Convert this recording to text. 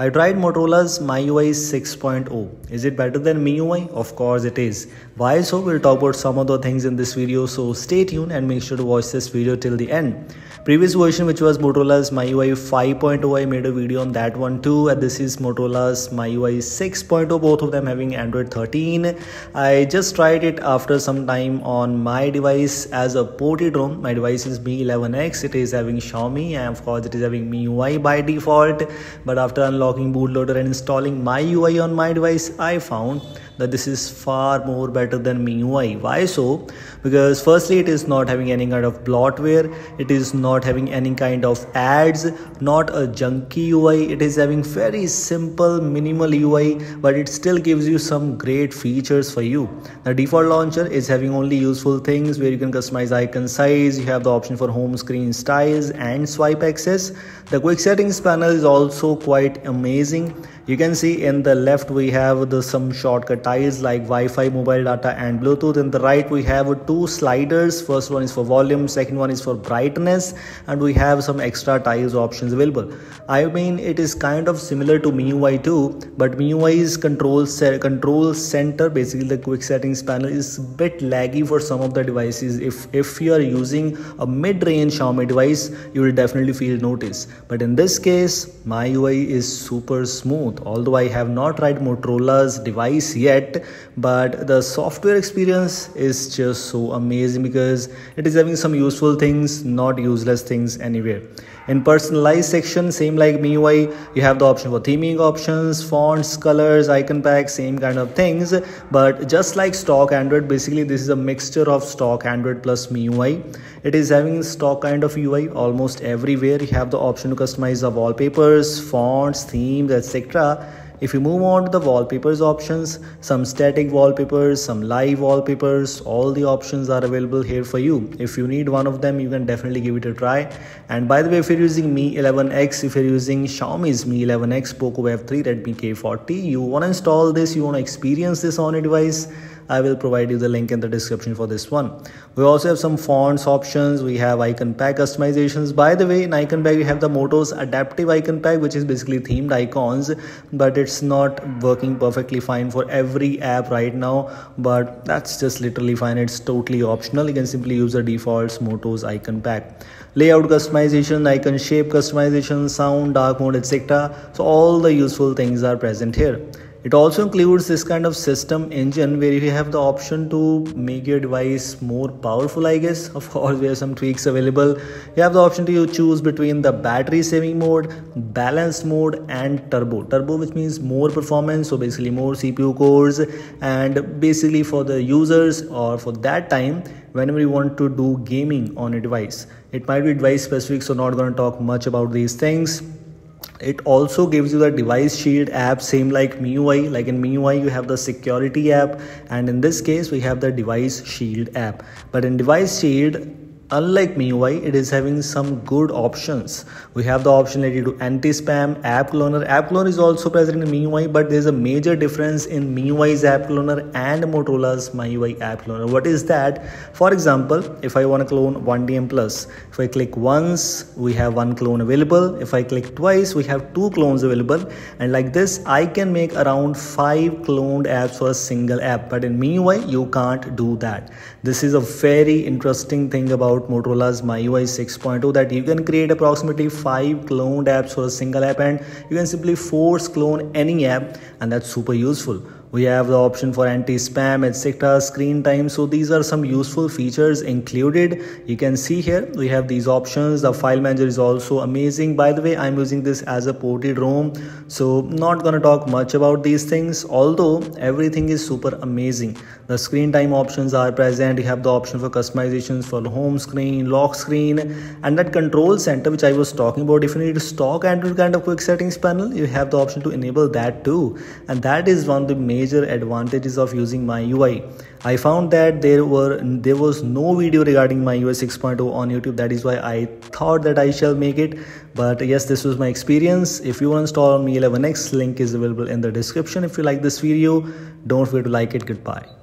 I tried Motorola's MyUI 6.0. Is it better than MIUI? Of course it is. Why so? We'll talk about some of the things in this video so stay tuned and make sure to watch this video till the end previous version which was Motorola's MyUI 5.0 I made a video on that one too and this is Motorola's MyUI 6.0 both of them having Android 13 I just tried it after some time on my device as a ported ROM my device is Mi 11X it is having Xiaomi and of course it is having MIUI by default but after unlocking bootloader and installing MyUI on my device I found that this is far more better than MIUI. Why so? Because firstly, it is not having any kind of bloatware, it is not having any kind of ads, not a junky UI. It is having very simple, minimal UI, but it still gives you some great features for you. The default launcher is having only useful things where you can customize icon size, you have the option for home screen styles and swipe access. The quick settings panel is also quite amazing you can see in the left we have the some shortcut tiles like Wi-Fi, mobile data and Bluetooth. In the right we have two sliders. First one is for volume, second one is for brightness and we have some extra tiles options available. I mean it is kind of similar to MIUI too but MIUI's control, control center basically the quick settings panel is bit laggy for some of the devices. If, if you are using a mid-range Xiaomi device you will definitely feel notice. But in this case MyUI is super smooth although I have not tried Motorola's device yet but the software experience is just so amazing because it is having some useful things not useless things anywhere. In personalized section same like MIUI you have the option for theming options fonts colors icon pack same kind of things. But just like stock Android basically this is a mixture of stock Android plus MIUI. It is having stock kind of UI almost everywhere. You have the option to customize the wallpapers fonts themes etc if you move on to the wallpapers options, some static wallpapers, some live wallpapers, all the options are available here for you. If you need one of them, you can definitely give it a try. And by the way, if you're using Mi 11X, if you're using Xiaomi's Mi 11X, Poco F3, Redmi K40, you want to install this, you want to experience this on your device, I will provide you the link in the description for this one. We also have some fonts options. We have icon pack customizations. By the way, in icon pack, we have the Moto's adaptive icon pack, which is basically themed icons, but it's not working perfectly fine for every app right now. But that's just literally fine. It's totally optional. You can simply use the defaults Moto's icon pack layout customization icon shape customization sound dark mode etc so all the useful things are present here it also includes this kind of system engine where you have the option to make your device more powerful, I guess. Of course, we have some tweaks available. You have the option to choose between the battery saving mode, balanced mode, and turbo. Turbo, which means more performance, so basically more CPU cores, and basically for the users or for that time, whenever you want to do gaming on a device. It might be device specific, so not going to talk much about these things it also gives you the device shield app same like MIUI. Like in MIUI you have the security app and in this case we have the device shield app. But in device shield Unlike MIUI, it is having some good options. We have the option related to anti-spam, app cloner. App cloner is also present in MIUI, but there's a major difference in MIUI's app cloner and Motorola's MyUI app cloner. What is that? For example, if I want to clone 1DM Plus, if I click once, we have one clone available. If I click twice, we have two clones available. And like this, I can make around five cloned apps for a single app. But in MIUI, you can't do that. This is a very interesting thing about about Motorola's MyUI 6.0 that you can create approximately 5 cloned apps for a single app and you can simply force clone any app and that's super useful we have the option for anti-spam etc screen time. So these are some useful features included. You can see here we have these options. The file manager is also amazing. By the way i'm using this as a ported rom so not gonna talk much about these things although everything is super amazing. The screen time options are present. You have the option for customizations for home screen lock screen and that control center which i was talking about. If you need to stock android kind of quick settings panel you have the option to enable that too. And that is one of the main major advantages of using MyUI. I found that there were there was no video regarding MyUI 6.0 on YouTube. That is why I thought that I shall make it. But yes, this was my experience. If you want to install Mi 11X, link is available in the description. If you like this video, don't forget to like it. Goodbye.